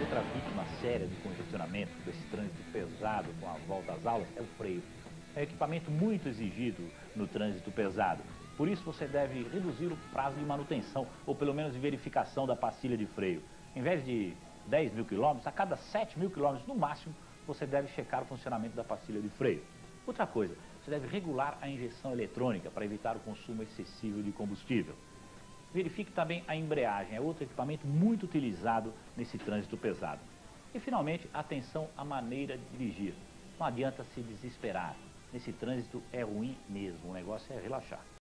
outra vítima séria de congestionamento desse trânsito pesado com a volta às aulas é o freio. É um equipamento muito exigido no trânsito pesado. Por isso você deve reduzir o prazo de manutenção, ou pelo menos de verificação da pastilha de freio. Em vez de 10 mil quilômetros, a cada 7 mil quilômetros no máximo, você deve checar o funcionamento da pastilha de freio. Outra coisa, você deve regular a injeção eletrônica para evitar o consumo excessivo de combustível. Verifique também a embreagem, é outro equipamento muito utilizado nesse trânsito pesado. E finalmente, atenção à maneira de dirigir. Não adianta se desesperar. Nesse trânsito é ruim mesmo, o negócio é relaxar.